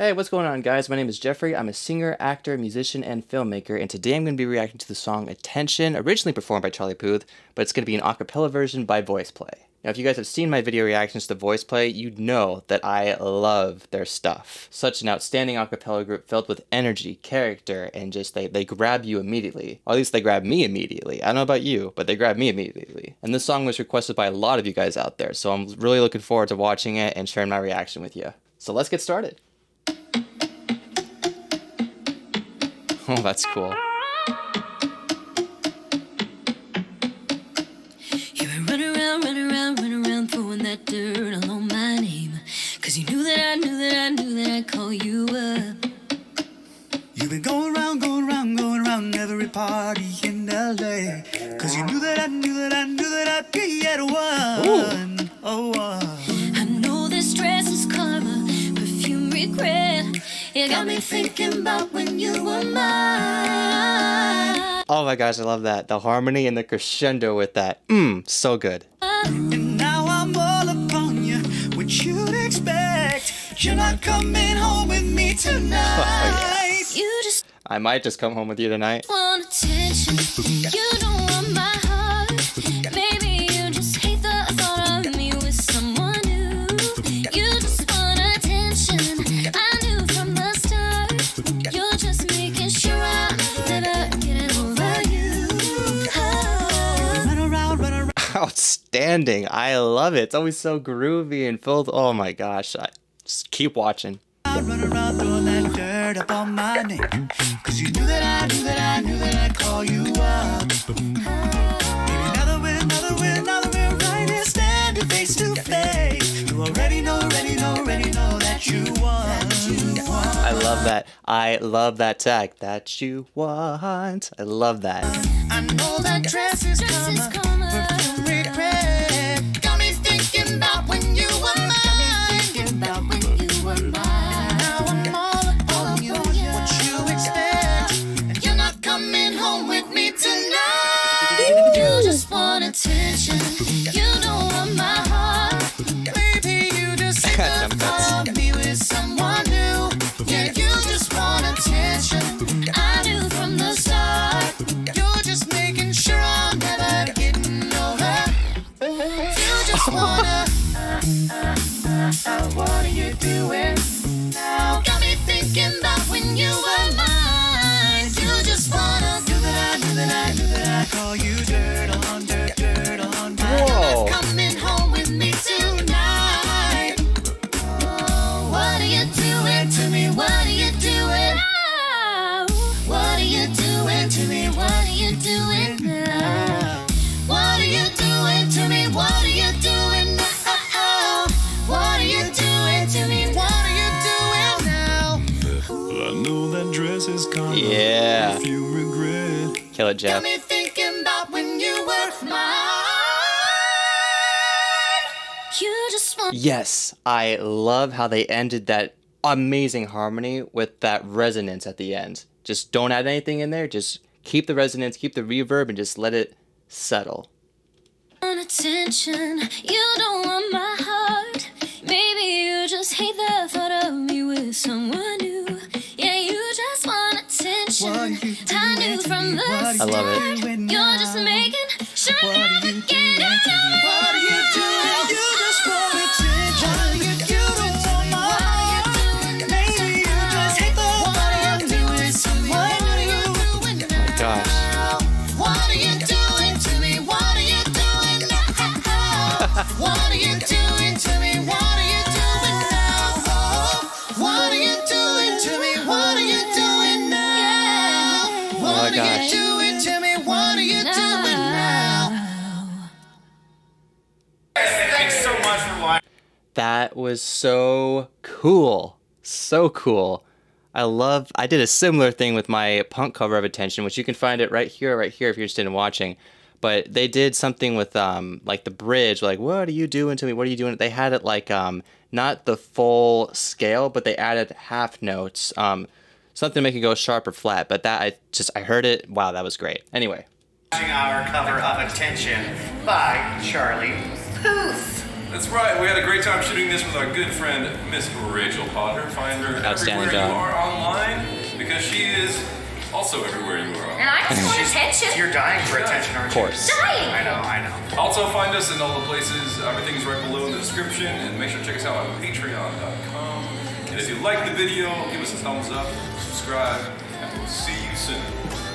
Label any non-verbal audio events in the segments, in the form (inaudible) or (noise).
Hey, what's going on, guys? My name is Jeffrey. I'm a singer, actor, musician, and filmmaker, and today I'm going to be reacting to the song Attention, originally performed by Charlie Puth, but it's going to be an a cappella version by VoicePlay. Now, if you guys have seen my video reactions to VoicePlay, you'd know that I love their stuff. Such an outstanding a cappella group filled with energy, character, and just they, they grab you immediately. Or at least they grab me immediately. I don't know about you, but they grab me immediately. And this song was requested by a lot of you guys out there, so I'm really looking forward to watching it and sharing my reaction with you. So let's get started. (laughs) Oh, that's cool. You been running around, running around, running around, throwing that dirt all on my name. Cause you knew that I knew that I knew that I'd call you up. You've been going around, going around, going around every party in LA. Cause you knew that I knew that I knew that I'd be at one. Oh, one. I know this dress is karma, perfume regret. You got me thinking about when you were mine. Oh my gosh, I love that. The harmony and the crescendo with that. Mmm, so good. And now I'm all upon you. What you'd expect. You're not coming home with me tonight. (laughs) Oh, you just I might just come home with you tonight. Outstanding. I love it. It's always so groovy and filled. Oh my gosh. I just keep watching. Run around, throwing that dirt up on my name. Cause you knew that I knew that I knew that I'd call you up. Baby, now that we're, now that we're, now that we're right here standing face to face. You already know, already know, already know that you want. I love that. I love that tag. That you want. I love that. I know that dress is Dress I know that dress is karma. Yeah. If you regret. Kill it, Jeff. Got me thinking about when you were mine. You just want. Yes, I love how they ended that amazing harmony with that resonance at the end. Just don't add anything in there. Just keep the resonance, keep the reverb, and just let it settle. want attention. You don't want my heart. Maybe you just hate the thought of me with someone new. I knew from the start. I love it. You're just making sure I are never you get doing to for watching. That was so cool. So cool. I love I did a similar thing with my punk cover of Attention, which you can find it right here, right here if you're interested in watching. But they did something with um like the bridge, like, what are you doing to me? What are you doing? They had it like um not the full scale, but they added half notes. Um something to make it go sharp or flat. But that I just I heard it. Wow, that was great. Anyway. Our cover of Attention by Charlie Puth. That's right. We had a great time shooting this with our good friend Miss Rachel Potter. Find her Outstanding everywhere job. you are online because she is also everywhere you are. And I just want attention. You're dying for attention, aren't Of you? course. Dying. I know, I know. Also, find us in all the places. Everything's right below in the description. And make sure to check us out on patreon.com. And if you like the video, give us a thumbs up, subscribe, and we'll see you soon.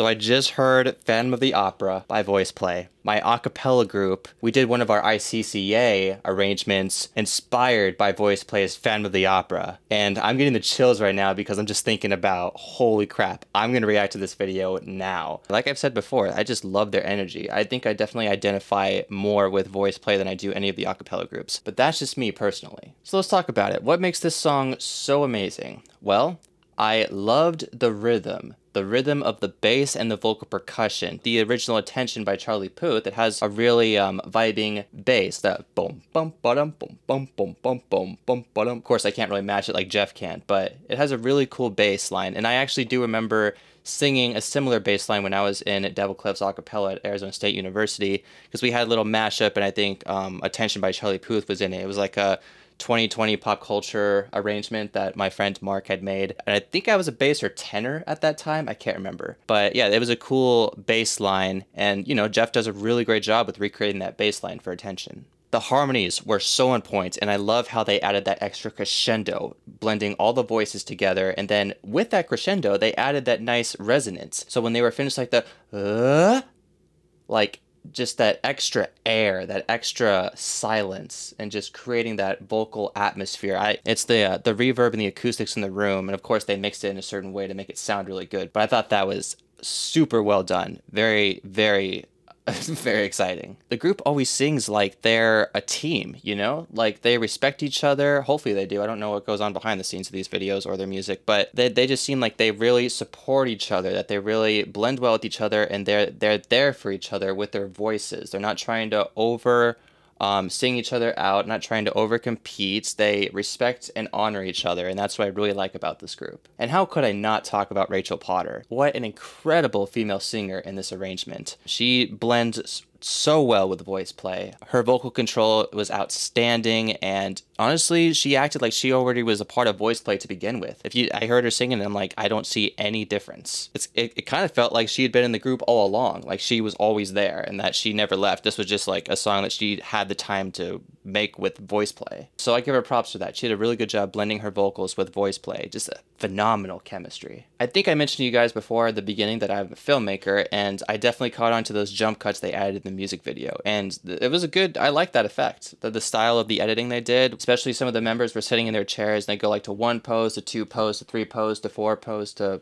So I just heard Phantom of the Opera by Voice Play. My a cappella group, we did one of our ICCA arrangements inspired by Voice Play's Phantom of the Opera. And I'm getting the chills right now because I'm just thinking about, holy crap, I'm going to react to this video now. Like I've said before, I just love their energy. I think I definitely identify more with Voice Play than I do any of the a cappella groups. But that's just me personally. So let's talk about it. What makes this song so amazing? Well, I loved the rhythm. The rhythm of the bass and the vocal percussion. The original Attention by Charlie Puth that has a really um, vibing bass. That boom, bum, ba-dum, boom, bum, boom, bum, boom, bum, ba-dum. Of course, I can't really match it like Jeff can, but it has a really cool bass line. And I actually do remember singing a similar bass line when I was in Devil Clefs a cappella at Arizona State University because we had a little mashup, and I think um, Attention by Charlie Puth was in it. It was like a 2020 pop culture arrangement that my friend Mark had made. And I think I was a bass or tenor at that time. I can't remember. But yeah, it was a cool bass line. And, you know, Jeff does a really great job with recreating that bass line for attention. The harmonies were so on point, and I love how they added that extra crescendo, blending all the voices together. And then with that crescendo, they added that nice resonance. So when they were finished, like the, uh, like just that extra air, that extra silence, and just creating that vocal atmosphere. I it's the uh, the reverb and the acoustics in the room, and of course they mixed it in a certain way to make it sound really good. But I thought that was super well done. Very very very exciting. The group always sings like they're a team, you know? Like they respect each other. Hopefully they do. I don't know what goes on behind the scenes of these videos or their music, but they, they just seem like they really support each other, that they really blend well with each other and they're they're there for each other with their voices. They're not trying to over um, sing each other out, not trying to overcompete. They respect and honor each other, and that's what I really like about this group. And how could I not talk about Rachel Potter? What an incredible female singer in this arrangement. She blends so well with voice play. Her vocal control was outstanding, and honestly, she acted like she already was a part of voice play to begin with. If you, I heard her singing, and I'm like, I don't see any difference. It's, it, it kind of felt like she had been in the group all along, like she was always there, and that she never left. This was just like a song that she had the time to make with voice play. So I give her props for that. She did a really good job blending her vocals with voice play. Just a phenomenal chemistry. I think I mentioned to you guys before at the beginning that I'm a filmmaker, and I definitely caught on to those jump cuts they added the music video. And it was a good, I like that effect. The, the style of the editing they did, especially some of the members were sitting in their chairs and they go like to one pose, to two pose, to three pose, to four pose, to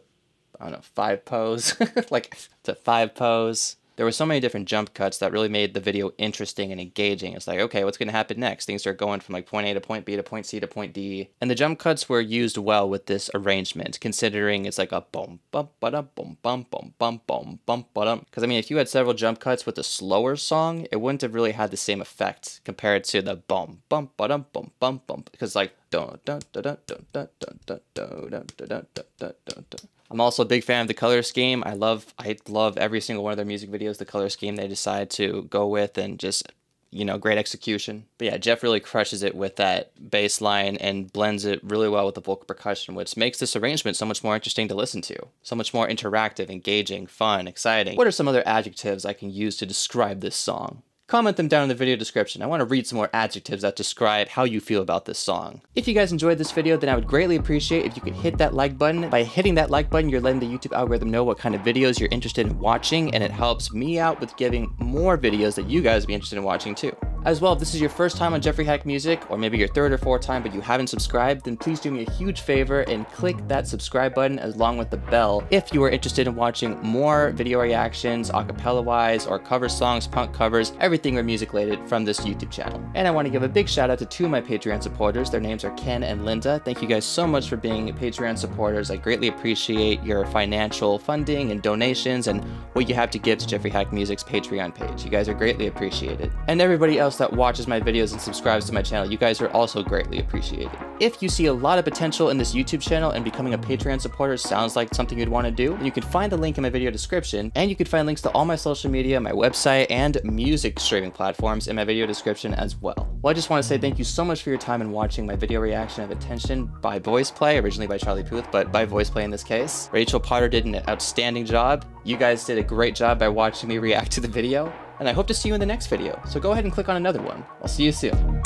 I don't know, five pose, (laughs) like to five pose. There were so many different jump cuts that really made the video interesting and engaging. It's like, okay, what's going to happen next? Things are going from like point A to point B to point C to point D. And the jump cuts were used well with this arrangement, considering it's like a bum bum ba dum bum bum bum bum bum bum ba dum. Because I mean, if you had several jump cuts with a slower song, it wouldn't have really had the same effect compared to the bum bum ba dum bum bum bum. Because like dun dun dun dun dun dun dun dun dun dun dun dun dun dun dun. I'm also a big fan of the color scheme. I love I love every single one of their music videos, the color scheme they decide to go with and just you know, great execution. But yeah, Jeff really crushes it with that bass line and blends it really well with the vocal percussion, which makes this arrangement so much more interesting to listen to. So much more interactive, engaging, fun, exciting. What are some other adjectives I can use to describe this song? Comment them down in the video description. I want to read some more adjectives that describe how you feel about this song. If you guys enjoyed this video, then I would greatly appreciate if you could hit that like button. By hitting that like button, you're letting the YouTube algorithm know what kind of videos you're interested in watching, and it helps me out with giving more videos that you guys would be interested in watching too. As well, if this is your first time on Jeffrey Hack Music, or maybe your third or fourth time but you haven't subscribed, then please do me a huge favor and click that subscribe button along with the bell if you are interested in watching more video reactions, acapella wise, or cover songs, punk covers, everything we're music related from this YouTube channel. And I want to give a big shout out to two of my Patreon supporters. Their names are Ken and Linda. Thank you guys so much for being Patreon supporters. I greatly appreciate your financial funding and donations and what you have to give to Jeffrey Hack Music's Patreon page. You guys are greatly appreciated. And everybody else else that watches my videos and subscribes to my channel. You guys are also greatly appreciated. If you see a lot of potential in this YouTube channel and becoming a Patreon supporter sounds like something you'd want to do, you can find the link in my video description, and you can find links to all my social media, my website, and music streaming platforms in my video description as well. Well, I just want to say thank you so much for your time in watching my video reaction of Attention by Voice Play, originally by Charlie Puth, but by Voice Play in this case. Rachel Potter did an outstanding job. You guys did a great job by watching me react to the video, and I hope to see you in the next video, so go ahead and click on another one. I'll see you soon.